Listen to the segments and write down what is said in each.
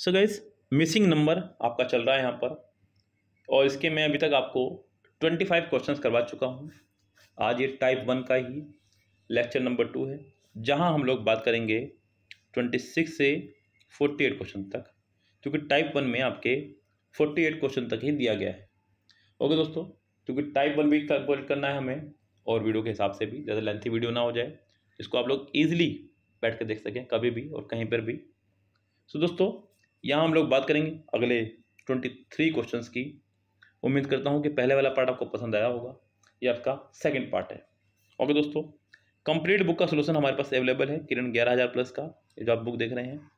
सो gas missing number आपका चल रहा है यहाँ पर। और इसके मैं अभी तक आपको ट्वेंटी फाइव क्वेश्चन करवा चुका हूँ। आज ये टाइप वन का ही लेक्चर नंबर टू है, जहाँ हम लोग बात करेंगे ट्वेंटी सिक्स से फोर्टी एट क्वेश्चन तक, क्योंकि टाइप वन में आपके फोर्टी एट क्वेश्चन तक ही दिया गया है। ओके दोस्तों, क्योंकि टाइप वन भी कैलकुलेट करना है हमें, और वीडियो के हिसाब से भी, ज़्यादा लेंथी वीडियो ना हो जाए, इसको आप लोग ईजिली बैठ कर देख सकें, कभी भी और कहीं पर भी। सो दोस्तों यहाँ हम लोग बात करेंगे अगले ट्वेंटी थ्री क्वेश्चन की। उम्मीद करता हूँ कि पहले वाला पार्ट आपको पसंद आया होगा, ये आपका सेकेंड पार्ट है। ओके दोस्तों कंप्लीट बुक का सोल्यूशन हमारे पास अवेलेबल है, किरण ग्यारह हज़ार प्लस का जो आप बुक देख रहे हैं।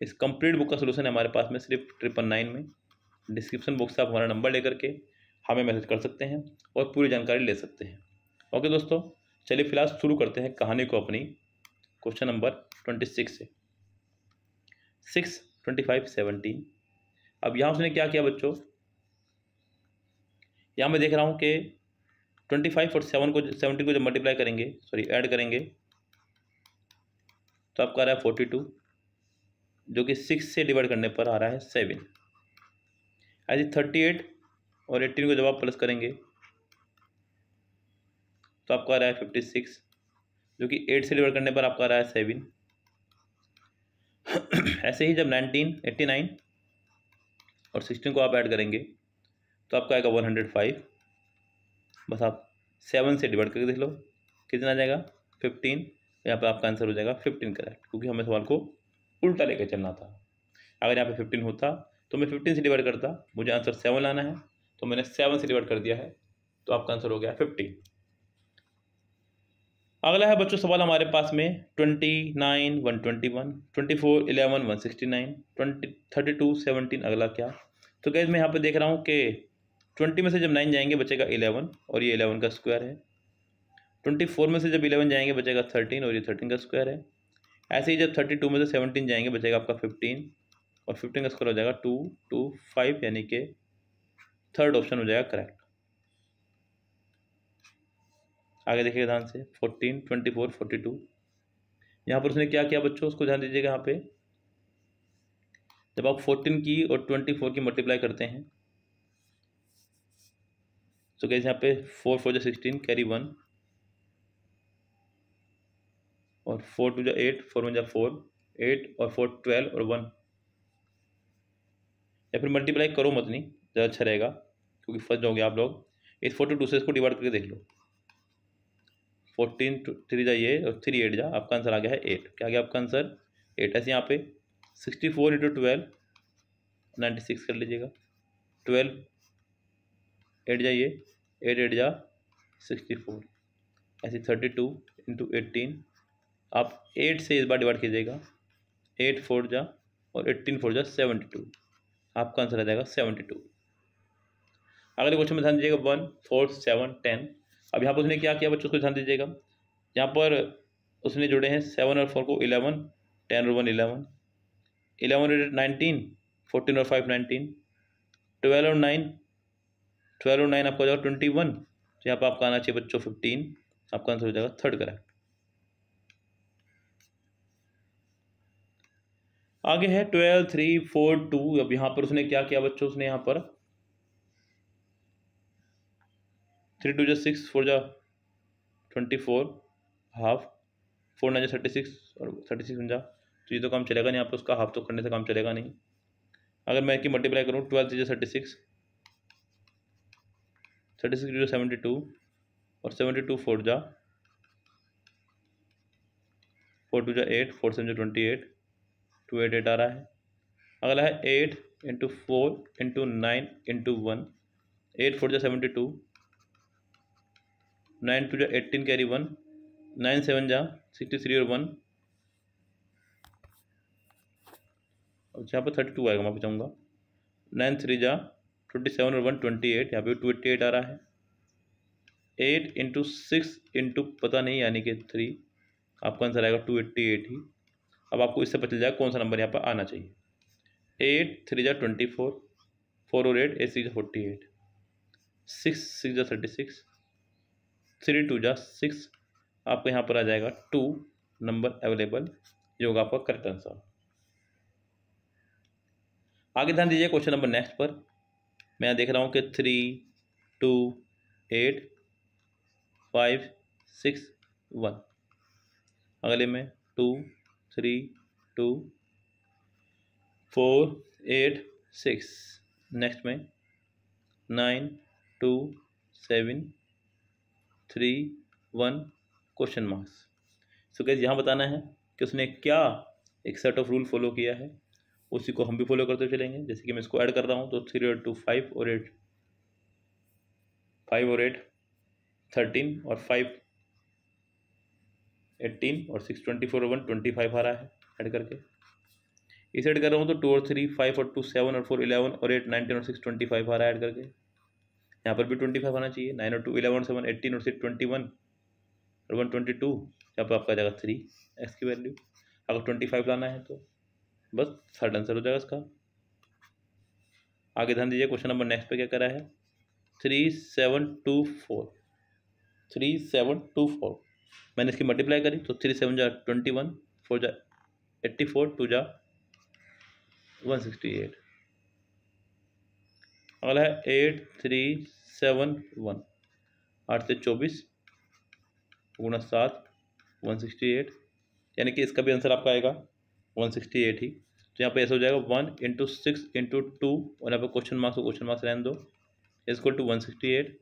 इस कंप्लीट बुक का सोल्यूशन हमारे पास में, सिर्फ़ ट्रिपल नाइन में। डिस्क्रिप्शन बॉक्स से आप हमारा नंबर लेकर के हमें मैसेज कर सकते हैं और पूरी जानकारी ले सकते हैं। ओके दोस्तों, चलिए फ़िलहाल शुरू करते हैं कहानी को अपनी। क्वेश्चन नंबर ट्वेंटी सिक्स से सिक्स ट्वेंटी फाइव सेवनटीन अब यहाँ उसने क्या किया बच्चों? यहाँ मैं देख रहा हूँ कि ट्वेंटी फाइव और सेवन को सेवनटीन को जब मल्टीप्लाई करेंगे सॉरी ऐड करेंगे तो आपका आ रहा है फोर्टी टू जो कि सिक्स से डिवाइड करने पर आ रहा है सेवन ऐसे थर्टी एट और एट्टीन को जब आप प्लस करेंगे तो आपका आ रहा है फिफ्टी सिक्स जो कि एट से डिवाइड करने पर आपका आ रहा है सेवन ऐसे ही जब नाइनटीन एट्टी नाइन और सिक्सटीन को आप ऐड करेंगे तो आपका आएगा वन हंड्रेड फाइव बस आप सेवन से डिवाइड करके देख लो, कितना आ जाएगा? फिफ्टीन यहाँ पे आपका आंसर हो जाएगा फिफ्टीन करेक्ट क्योंकि हमें सवाल को उल्टा लेकर चलना था। अगर यहाँ पे फिफ्टीन होता तो मैं फिफ्टीन से डिवाइड करता, मुझे आंसर सेवन लाना है तो मैंने सेवन से डिवाइड कर दिया है तो आपका आंसर हो गया फिफ्टीन अगला है बच्चों सवाल हमारे पास में twenty nine one twenty one twenty four eleven one sixty nine twenty thirty two seventeen अगला क्या? तो गैस मैं यहाँ पे देख रहा हूँ कि ट्वेंटी में से जब नाइन जाएँगे बचेगा इलेवन और ये इलेवन का स्क्वायर है। ट्वेंटी फोर में से जब इलेवन जाएँगे बचेगा थर्टीन और ये थर्टीन का स्क्वायर है। ऐसे ही जब थर्टी टू में से सेवनटीन जाएँगे बचेगा आपका फिफ्टीन और फिफ्टीन का स्क्वायर हो जाएगा टू टू फाइव यानी कि थर्ड ऑप्शन हो जाएगा करेक्ट आगे देखिएगा ध्यान से fourteen twenty four forty two यहाँ पर उसने क्या किया बच्चों? उसको ध्यान दीजिएगा यहाँ पे। जब आप फोर्टीन की और ट्वेंटी फोर की मल्टीप्लाई करते हैं तो कैसे यहाँ पे फोर फोर जो सिक्सटीन कैरी वन और फोर टू जो एट फोर वन जो फोर एट और फोर ट्वेल्व और वन या फिर मल्टीप्लाई करो मत नहीं, ज़्यादा अच्छा रहेगा, क्योंकि फ़र्स्ट जाओगे आप लोग। इस फोर्टी टू से इसको डिवाइड करके देख लो। फोर्टीन थ्री जा ये, और थ्री एट जा, आपका आंसर आ गया है एट क्या आ गया आपका आंसर एट ऐसे यहाँ पे. Sixty four into twelve ninety six कर लीजिएगा. ट्वेल्व एट जाइए एट एट जा सिक्सटी फोर ऐसे थर्टी टू इंटू एट्टीन आप एट से इस बार डिवाइड कीजिएगा. एट फोर जा, और एट्टीन फोर जा सेवेंटी टू आपका आंसर आ जाएगा सेवेंटी टू अगले क्वेश्चन में ध्यान दीजिएगा वन फोर सेवन टेन अब यहाँ पर उसने क्या किया, बच्चों को ध्यान दीजिएगा। यहाँ पर उसने जोड़े हैं सेवन और फोर को इलेवन टेन और वन इलेवन इलेवन और नाइनटीन फोर्टीन और फाइव नाइनटीन ट्वेल्व और नाइन ट्वेल्व और नाइन आपका हो जाएगा ट्वेंटी वन तो यहाँ पर आपका आना चाहिए बच्चों फिफ्टीन आपका आंसर हो जाएगा थर्ड करेक्ट आगे है ट्वेल्व थ्री फोर टू अब यहाँ पर उसने क्या किया बच्चों, उसने यहाँ पर थ्री टू जो सिक्स फोर जा twenty four half four nine जा थर्टी सिक्स और थर्टी सिक्स जा। तो ये तो काम चलेगा नहीं पर उसका हाफ़ तो करने से काम चलेगा नहीं। अगर मैं इसकी मल्टीप्लाई करूँ ट्वेल्व जा thirty six thirty six two seventy two और सेवेंटी टू फोर जा। फोर टू जा एट फोर सेवन जो twenty eight two eight eight आ रहा है। अगला है eight into four into nine into one eight four जा सेवेंटी टू नाइन टू जा eighteen carry one, nine seven जा, सिक्सटी थ्री और वन। और यहाँ पर थर्टी टू आएगा, मैं बचाऊँगा नाइन थ्री जा ट्वेंटी सेवन और वन ट्वेंटी एट यहाँ पे टू एट्टी एट आ रहा है। एट इंटू सिक्स इंटू पता नहीं, यानी कि थ्री आपका आंसर आएगा टू एट्टी एट ही। अब आपको इससे पता चल जाएगा कौन सा नंबर यहाँ पर आना चाहिए। एट थ्री जा ट्वेंटी फोर फोर और eight eight six forty eight six six जा थर्टी सिक्स थ्री टू जा सिक्स, आपको यहाँ पर आ जाएगा टू नंबर अवेलेबल ये होगा आपका करेक्ट आंसर। आगे ध्यान दीजिए क्वेश्चन नंबर नेक्स्ट पर। मैं देख रहा हूँ कि three, two, eight, five, six, one. अगले में two, three, two, four, eight, six. Next में nine, two, seven three one question marks. So कैसे यहाँ बताना है कि उसने क्या एक सेट ऑफ़ रूल फॉलो किया है। उसी को हम भी फॉलो करते चलेंगे। जैसे कि मैं इसको ऐड कर रहा हूँ तो थ्री और टू फाइव और एट फाइव और एट थर्टीन और फाइव एट्टीन और सिक्स ट्वेंटी फोर और वन ट्वेंटी फाइव आ रहा है ऐड करके। इसे ऐड कर रहा हूँ तो टू और थ्री फाइव और टू सेवन और फोर इलेवन और एट नाइनटीन और सिक्स ट्वेंटी फाइव आ रहा है ऐड करके। यहाँ पर भी ट्वेंटी फाइव आना चाहिए। नाइन और टू इलेवन सेवन एट्टीन और सिक्स ट्वेंटी वन और वन ट्वेंटी टू यहाँ पर आपका जाएगा थ्री एक्स की वैल्यू अगर ट्वेंटी फाइव लाना है तो बस थर्ड आंसर हो जाएगा इसका। आगे ध्यान दीजिए क्वेश्चन नंबर नेक्स्ट पे क्या करा है? Three seven two four three seven two four मैंने इसकी मल्टीप्लाई करी तो थ्री सेवन जा ट्वेंटी वन फोर जा एट्टी फोर टू जा वन सिक्सटी एट अगला है एट थ्री सेवन, वन। आठ से चौबीस, गुणा सात, वन सिक्सटी एट। यानी कि इसका भी आंसर आपका आएगा, वन सिक्सटी एट ही। तो यहाँ पे ऐसा हो जाएगा, one into six into two और यहाँ पे क्वेश्चन मार्क्स क्वेश्चन मार्क्स रहने दो। Equal to one sixty eight,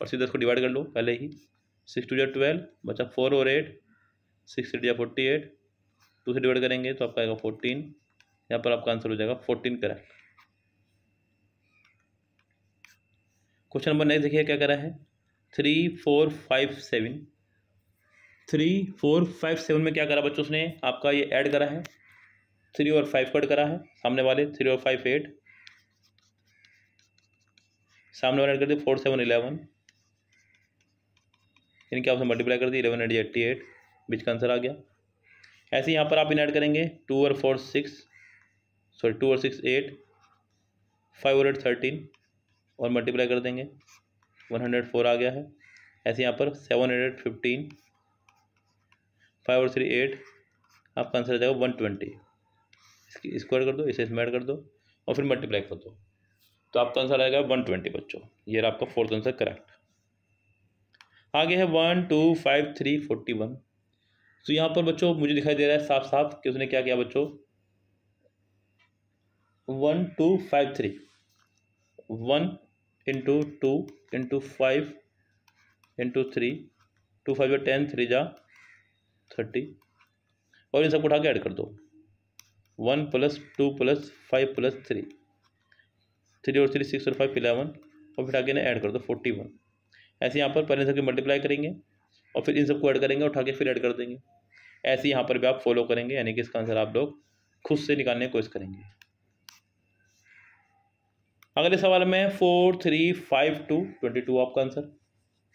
और सीधा इसको डिवाइड कर लो, पहले ही। सिक्स टू या ट्वेल्व बचा फोर और एट सिक्स एट या फोर्टी एट टू से डिवाइड करेंगे तो आपका आएगा फोर्टीन यहाँ पर आपका आंसर हो जाएगा fourteen correct question number next देखिए क्या करा है? Three, four, five, seven. Three, four, five, seven में क्या करा बच्चों उसने? आपका ये ऐड करा है। थ्री और फाइव कट करा है। सामने वाले, थ्री और फाइव, एट। सामने वाले ऐड कर दिए, फोर, सेवन, इलेवन। इनके आपसे मल्टीप्लाई कर दी इलेवन, एट, एट्टी, एट। बीच का आंसर आ गया। ऐसे यहाँ पर आप इन ऐड करेंगे। टू और फोर, सिक्स। सॉरी टू और सिक्स, एट। फाइव और एट, थर्टीन। और मल्टीप्लाई कर देंगे। वन हंड्रेड फोर आ गया है। ऐसे यहाँ पर सेवन हंड्रेड फिफ्टीन फाइव और थ्री एट आपका आंसर आ जाएगा वन ट्वेंटी स्क्वायर कर दो, इसे इसमें ऐड कर दो और फिर मल्टीप्लाई कर दो। तो आपका आंसर आएगा वन ट्वेंटी बच्चों। ये आपका फोर्थ आंसर करेक्ट आगे है one two five three forty one तो यहाँ पर बच्चों मुझे दिखाई दे रहा है साफ़ साफ़ कि उसने क्या किया बच्चों? One two five three one into two into five into three two five या टेन थ्री जा थर्टी और इन सबको उठा के ऐड कर दो। One plus two plus five plus three three और थ्री सिक्स और फाइव इलेवन और फिर आगे ना ऐड कर दो फोर्टी वन ऐसे यहाँ पर पहले सबके मल्टीप्लाई करेंगे और फिर इन सबको ऐड करेंगे उठा के फिर ऐड कर देंगे। ऐसे यहाँ पर भी आप फॉलो करेंगे, यानी कि इसका आंसर आप लोग खुद से निकालने की कोशिश करेंगे। अगले सवाल में four three five two twenty two आपका आंसर।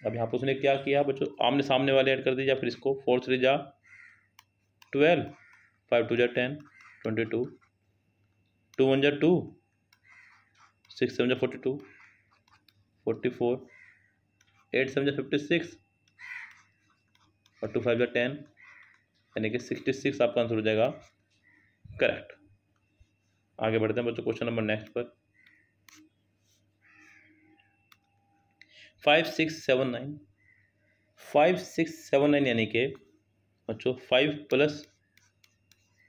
अब यहाँ पर उसने क्या किया बच्चों? आमने सामने वाले ऐड कर दीजिए फिर इसको। फोर थ्री जा ट्वेल्व, फाइव टू जा ten, twenty two two one जा टू, सिक्स सेवन जा forty two, forty four, eight seven जा फिफ्टी सिक्स और टू फाइव जा टेन, यानी कि सिक्सटी सिक्स आपका आंसर हो जाएगा। करेक्ट। आगे बढ़ते हैं बच्चों, क्वेश्चन नंबर नेक्स्ट पर। Five six seven nine, five six seven nine यानी कि बच्चों, five plus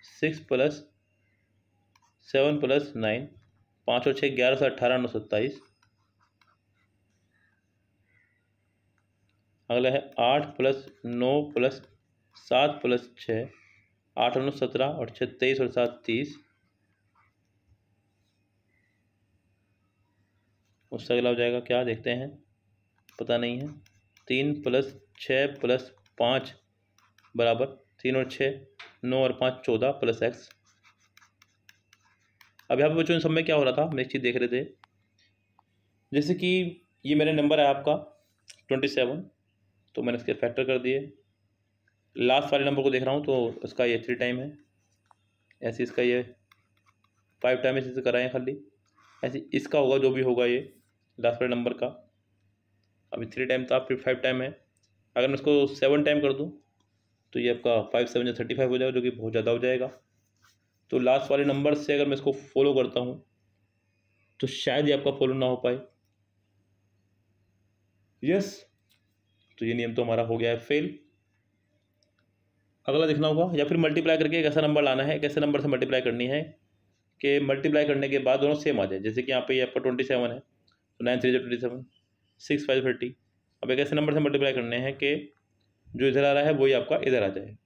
six plus seven plus nine, पाँच और छः, ग्यारह सौ अट्ठारह नौ सत्ताईस। अगला है आठ प्लस नौ प्लस सात प्लस छः, आठ नौ सत्रह, और छः तेईस और सात तीस। उससे अगला हो जाएगा, क्या देखते हैं? पता नहीं है। तीन प्लस छः प्लस पाँच बराबर तीन और छः नौ और पाँच चौदह प्लस एक्स। अब यहाँ पे बच्चों सब में क्या हो रहा था? हम एक चीज़ देख रहे थे। जैसे कि ये मेरा नंबर है आपका, ट्वेंटी सेवन तो मैंने इसके फैक्टर कर दिए। लास्ट वाले नंबर को देख रहा हूँ तो उसका ये थ्री टाइम है। ऐसे इसका ये फाइव टाइम ऐसे कराएँ खाली। ऐसे इसका होगा, जो भी होगा ये लास्ट वाले नंबर का। अभी थ्री टाइम था फिर फाइव टाइम है। अगर मैं इसको सेवन टाइम कर दूँ तो ये आपका फाइव सेवन या थर्टी फाइव हो जाएगा, जो कि बहुत ज़्यादा हो जाएगा। तो लास्ट वाले नंबर से अगर मैं इसको फॉलो करता हूँ तो शायद ये आपका फॉलो ना हो पाए। यस तो ये नियम तो हमारा हो गया है फेल अगला देखना होगा, या फिर मल्टीप्लाई करके एक ऐसा नंबर लाना है कैसे नंबर से मल्टीप्लाई करनी है, कि मल्टीप्लाई करने के बाद दोनों सेम आ जाए। जैसे कि यहाँ पे ये आपका ट्वेंटी सेवन है तो नाइन थ्री जो twenty seven six five thirty. अब एक ऐसे नंबर से मल्टीप्लाई करने हैं कि जो इधर आ रहा है, वही आपका इधर आ जाए।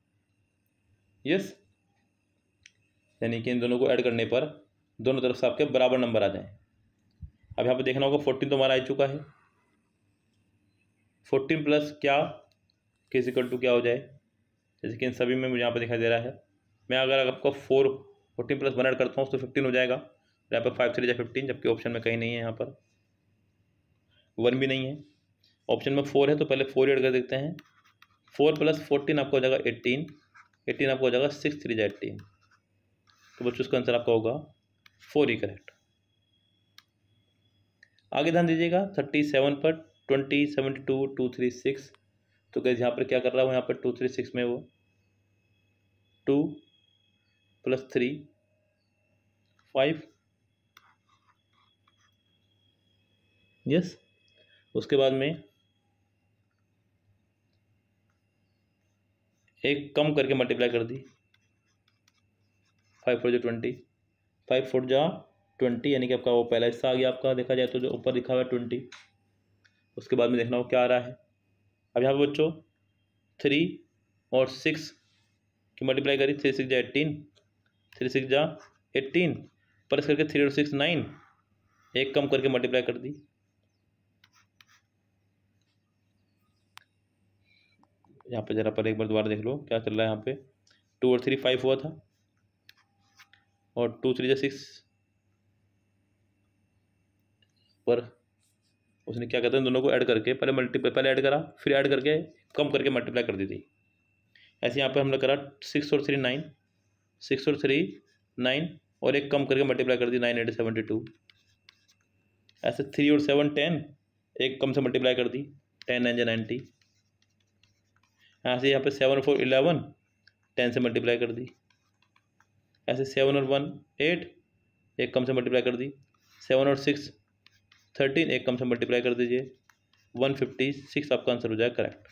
यस यानी कि इन दोनों को ऐड करने पर दोनों तरफ़ से आपके बराबर नंबर आ जाए। अब यहाँ पर देखना होगा फोर्टीन तो हमारा आ चुका है। फोर्टीन प्लस क्या? किसिकल टू क्या हो जाए? जैसे कि इन सभी में मुझे यहाँ पर दिखाई दे रहा है। मैं अगर आपको four fourteen plus one add करता हूँ तो फिफ्टीन हो जाएगा। यहाँ पर फाइव थ्री या फिफ्टीन जबकि ऑप्शन में कहीं नहीं है यहाँ पर। वन भी नहीं है। ऑप्शन में फोर है तो पहले फोर एड कर देखते हैं। फोर प्लस फोर्टीन आपको हो जाएगा एट्टीन एट्टीन आपको हो जाएगा सिक्स, थ्री जा एट्टीन तो बच्चों उसका आंसर आपका होगा फोर ही, करेक्ट। आगे ध्यान दीजिएगा, थर्टी सेवन पर twenty, seventy two two three six. तो कैसे यहाँ पर क्या कर रहा हूँ यहाँ पर टू थ्री सिक्स में वो two plus three, five. Yes उसके बाद में एक कम करके मल्टीप्लाई कर दी। फाइव फोर जो ट्वेंटी फाइव फोर जा ट्वेंटी यानी कि आपका वो पहला हिस्सा आ गया आपका, देखा जाए तो जो ऊपर लिखा हुआ है ट्वेंटी उसके बाद में देखना हो क्या आ रहा है। अब यहाँ पर बच्चों थ्री और सिक्स की मल्टीप्लाई करी थ्री सिक्स जा एट्टीन थ्री सिक्स जा एट्टीन प्लस करके थ्री और सिक्स नाइन एक कम करके मल्टीप्लाई कर दी। यहाँ पे ज़रा पर एक बार दोबारा देख लो, क्या चल रहा है यहाँ पे। टू और थ्री फाइव हुआ था। और टू, थ्री जा सिक्स पर उसने क्या कहते हैं दोनों को ऐड करके, पहले मल्टीप्लाई पहले ऐड करा, फिर ऐड करके, कम करके मल्टीप्लाई कर दी थी। ऐसे यहाँ पे हमने करा सिक्स और थ्री नाइन सिक्स और थ्री नाइन और एक कम करके मल्टीप्लाई कर दी नाइन एट सेवेंटी टू ऐसे थ्री और सेवन टेन एक कम से मल्टीप्लाई कर दी टेन नाइन जा नाइन्टी ऐसे यहाँ पे सेवन फोर इलेवन टेन से मल्टीप्लाई कर दी। ऐसे सेवन और वन एट एक कम से मल्टीप्लाई कर दी। सेवन और सिक्स थर्टीन एक कम से मल्टीप्लाई कर दीजिए। वन फिफ्टी सिक्स आपका आंसर हो जाएगा करेक्ट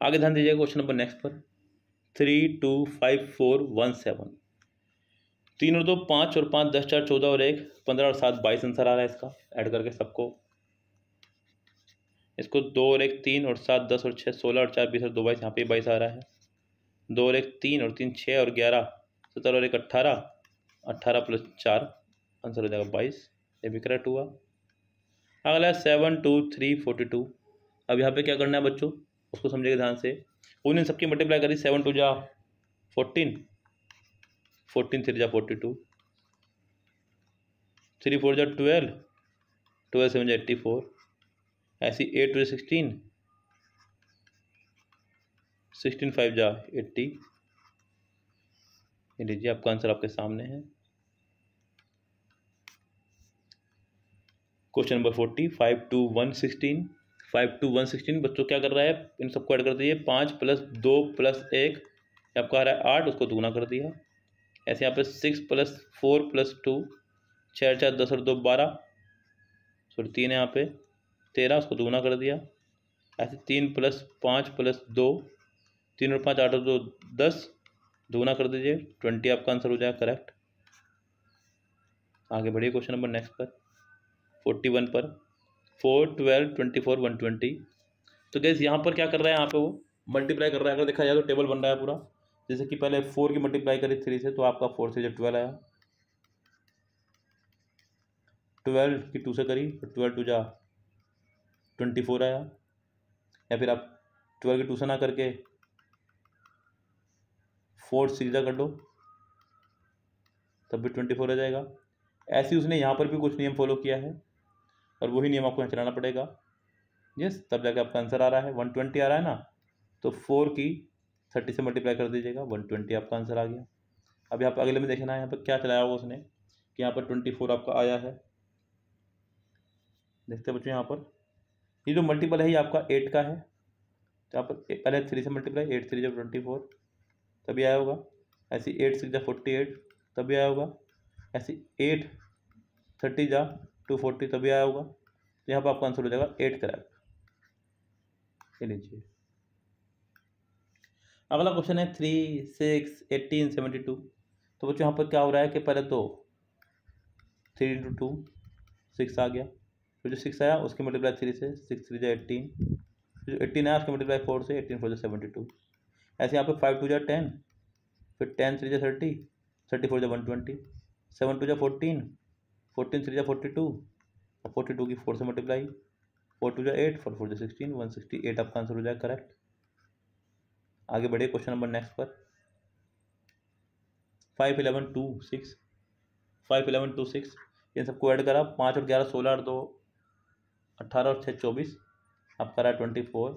आगे ध्यान दीजिएगा क्वेश्चन नंबर नेक्स्ट पर। Three two five four one seven तीन और दो, पाँच और पाँच, दस, चार, चौदह और एक, पंद्रह और सात, बाईस आंसर आ रहा है इसका। ऐड करके सबको। इसको दो और एक तीन और सात, दस और छः सोलह और चार, बीस और दो, बाईस, यहाँ पे बाईस आ रहा है। दो और एक तीन और तीन छः और ग्यारह सत्रह और एक अट्ठारह अट्ठारह प्लस चार, आंसर हो जाएगा बाईस। ये भी करेक्ट हुआ। अगला seven two three forty two अब यहाँ पे क्या करना है बच्चों? उसको समझेगा ध्यान से। उन्हें सबकी मल्टीप्लाई करी सेवन टू जा फोर्टीन फोर्टीन थ्री जा फोर्टी टू थ्री फोर जा ट्वेल्व ट्वेल्व सेवन जा एट्टी फोर ऐसी eight two sixteen sixteen five जा एट्टी ये लीजिए, आपका आंसर आपके सामने है। Question number forty five two one sixteen five two one sixteen बच्चों क्या कर रहा है? इन सबको ऐड कर दिए पाँच प्लस दो प्लस एक आपका आ रहा है आठ, उसको दुगना कर दिया। ऐसे यहाँ पे six plus four plus two छः चार, दस और दो, बारह। सॉरी तीन है यहाँ पे। तेरह, उसको दुगना कर दिया। ऐसे तीन प्लस पाँच प्लस दो, तीन और पाँच, आठ और दो, दस, दुगना कर दीजिए। ट्वेंटी आपका आंसर हो जाएगा करेक्ट आगे बढ़िए क्वेश्चन नंबर नेक्स्ट पर। फोर्टी वन पर। Four twelve twenty four one twenty तो गैस यहाँ पर क्या कर रहा है यहाँ पे वो? मल्टीप्लाई कर रहा है। अगर देखा जाए तो टेबल बन रहा है पूरा। जैसे कि पहले फोर की मल्टीप्लाई करी थ्री से तो आपका फोर से जब ट्वेल्व आया। ट्वेल्व की टू से करी तो ट्वेल्व टू जा ट्वेंटी फोर आया, या फिर आप ट्वेल्व की टू से ना करके फोर सीधा कर लो, तब भी ट्वेंटी फोर आ जाएगा। ऐसे उसने यहाँ पर भी कुछ नियम फॉलो किया है, और वही नियम आपको यहाँ चलाना पड़ेगा। यस तब जाके आपका आंसर आ रहा है। वन ट्वेंटी आ रहा है ना तो फोर की थर्टी से मल्टीप्लाई कर दीजिएगा, वन ट्वेंटी आपका आंसर आ गया। अभी आप अगले में देखना है यहाँ पर क्या चलाया होगा उसने, कि यहाँ पर ट्वेंटी फोर आपका आया है। देखते बच्चों यहाँ पर। ये जो मल्टीपल है, ये आपका एट का है। तो पर पहले थ्री से मल्टीप्लाई एट थ्री जब ट्वेंटी फोर तभी आया होगा। ऐसी एट सिक्स जा फोर्टी एट तभी आया होगा। ऐसी एट थर्टी जा टू फोर्टी तभी आया होगा। तो यहाँ पर आपका आंसर हो जाएगा एट करेक्ट। ये लीजिए। अगला क्वेश्चन है three six eighteen seventy two तो बच्चों, यहाँ पर क्या हो रहा है कि पहले तो थ्री इंटू टू सिक्स आ गया। फिर जो सिक्स आया, उसके मल्टीप्लाई थ्री से सिक्स थ्री जा एट्टीन फिर जो एट्टीन आया, उसके मल्टीप्लाई फोर से एट्टीन फोर जा सेवेंटी टू ऐसे यहाँ पे फाइव टू जा टेन फिर टेन थ्री जा थर्टी थर्टी फोर जा वन ट्वेंटी सेवन टू जा फोर्टीन फोर्टीन थ्री जा फोर्टी टू और फोर्टी टू की फोर से मल्टीप्लाई फोर टू जा एट फोर फोर जा सिक्सटीन वन सिक्सटी एट आपका आंसर हो जाएगा करेक्ट आगे बढ़े क्वेश्चन नंबर नेक्स्ट पर। Five eleven two six five eleven two six इन सबको ऐड करा, पाँच और ग्यारह, सोलह और दो अट्ठारह और छः चौबीस, अब करा ट्वेंटी फोर,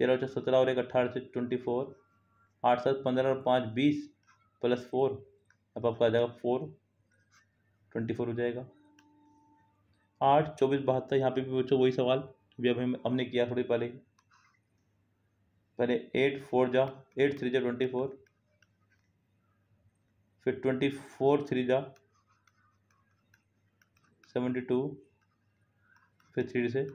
तेरह और छः सत्रह और एक अट्ठारह से ट्वेंटी फोर, आठ सात पंद्रह और पाँच बीस प्लस फोर, अब आपका आ जाएगा फोर, ट्वेंटी फोर हो जाएगा। आठ, चौबीस, बहत्तर, यहाँ पे भी बच्चों वही सवाल अभी अभी हमने किया थोड़ी पहले पहले एट, फोर जा, एट, थ्री जा, ट्वेंटी फोर, फिर ट्वेंटी फोर, थ्री जा, सेवेंटी टू फिर थ्री से।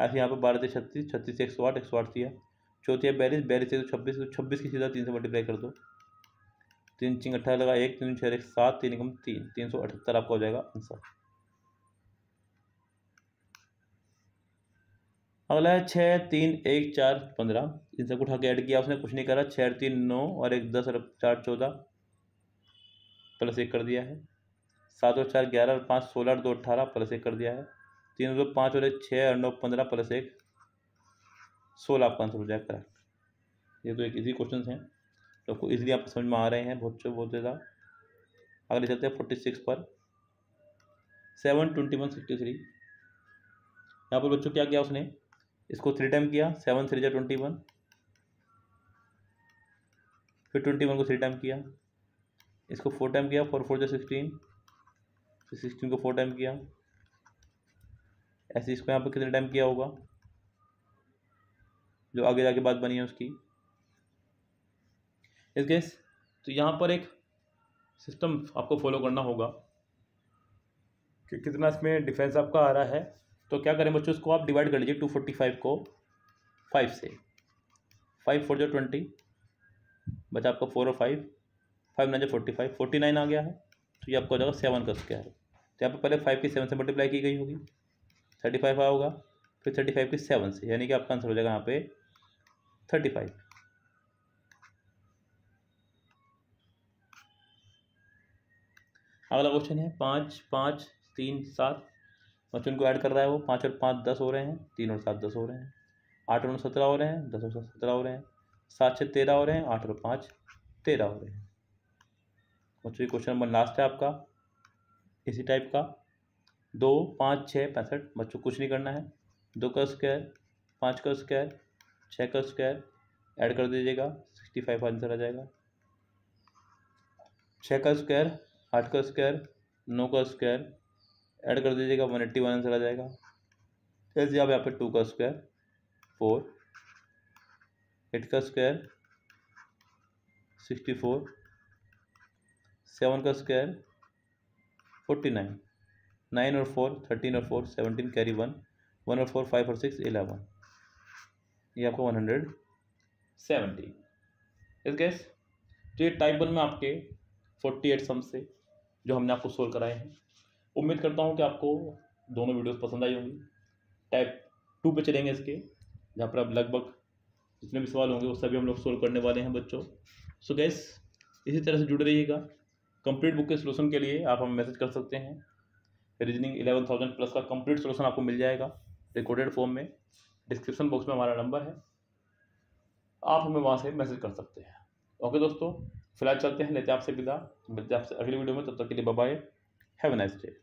ऐसे यहाँ पर बारह से छत्तीस छत्तीस से एक सौ आठ, एक सौ आठ दिया चौथी है बैलीस बैलीस से छब्बीस तो छब्बीस की सीधा तीन से मल्टीप्लाई कर दो। तीन चिंग अट्ठारह लगा एक, तीन छः एक सात, तीन कम तीन तीन सौ अठहत्तर आपका हो जाएगा आंसर। अगला है छः तीन, एक, चार, पंद्रह। इन सबको उठा के ऐड किया, उसने कुछ नहीं करा। छः तीन, नौ और एक, दस और चार, चौदह। प्लस एक कर दिया है। सात और चार ग्यारह और पाँच, सोलह और दो अट्ठारह प्लस एक कर दिया है। तीन दो पाँच और एक छः और नौ पंद्रह प्लस एक, सोलह आपका आंसर हो जाएगा करेक्ट ये तो एक इजी क्वेश्चन हैं। तो आपको इजीली आप समझ में आ रहे हैं, बहुत बहुत ज़्यादा। अगले चलते हैं फोर्टी सिक्स पर। Seven twenty one sixty three यहाँ पर बच्चों क्या किया उसने? इसको थ्री टाइम किया सेवन थ्री जा ट्वेंटी वन फिर ट्वेंटी वन को थ्री टाइम किया। इसको फोर टाइम किया फोर फोर जा सिक्सटीन फिर सिक्सटीन को फोर टाइम किया। ऐसे इसको यहाँ पर कितने टाइम किया होगा? जो आगे जाके बात बनी है उसकी। इस केस तो यहाँ पर एक सिस्टम आपको फॉलो करना होगा। कि कितना इसमें डिफेंस आपका आ रहा है। तो क्या करें बच्चों, इसको आप डिवाइड कर लीजिए टू फोर्टी फाइव को फाइव से। फाइव फोर जो ट्वेंटी बचा आपका फोर और फाइव फाइव नाइन जो फोर्टी फाइव फोर्टी नाइन आ गया है। तो ये आपको हो जाएगा सेवन का स्क्वायर तो यहाँ पर पहले फाइव की सेवन से मल्टीप्लाई की गई होगी। थर्टी फाइव होगा फिर थर्टी फाइव की सेवन से, यानी कि आपका आंसर हो जाएगा यहाँ पे थर्टी फाइव। अगला क्वेश्चन है, पाँच पाँच, तीन, सात। बच्चों, इनको ऐड कर रहा है वो, पाँच और पाँच दस हो रहे हैं, तीन और सात दस हो रहे हैं। आठ और सत्रह हो रहे हैं, दस और सात सत्रह हो रहे हैं। सात छः तेरह हो रहे हैं, आठ और पाँच तेरह हो रहे हैं। बच्चों क्वेश्चन नंबर लास्ट है आपका, इसी टाइप का। दो, पाँच, छः, पैंसठ, बच्चों, कुछ नहीं करना है। दो का स्क्वायर पाँच का स्क्वायर छः का स्क्वायर ऐड कर दीजिएगा सिक्सटी फाइव आंसर आ जाएगा। छः का स्क्वायर आठ का स्क्वायर नौ का स्क्वायर ऐड कर दीजिएगा वन एट्टी वन आंसर आ जाएगा। जैसे आप यहाँ पे टू का स्क्वायर फोर एट का स्क्वायर सिक्सटी फोर सेवन का स्क्वायर फोर्टी नाइन नाइन और फोर, थर्टीन और four, seventeen carry one one और फोर, फाइव और सिक्स, इलेवन। ये आपका वन हंड्रेड सेवेंटी इस गैस तो ये टाइप वन में आपके फोर्टी एट सम से जो हमने आपको सोल्व कराए हैं। उम्मीद करता हूँ कि आपको दोनों वीडियोस पसंद आई होंगी। टाइप टू पे चलेंगे इसके, जहाँ पर आप लगभग जितने भी सवाल होंगे, वो सभी हम लोग सोल्व करने वाले हैं बच्चों। सो गैस इसी तरह से जुड़े रहिएगा। कंप्लीट बुक के सोल्यूशन के लिए आप हमें मैसेज कर सकते हैं। रीजनिंग इलेवन थाउज़ेंड प्लस का कंप्लीट सोल्यूशन आपको मिल जाएगा। रिकॉर्डेड फॉर्म में डिस्क्रिप्शन बॉक्स में हमारा नंबर है। आप हमें वहाँ से मैसेज कर सकते हैं। ओके दोस्तों, फ़िलहाल चलते हैं, लेते आपसे विदा। मिलते आपसे अगली वीडियो में, तब तक के लिए बाय हैव नाइस डे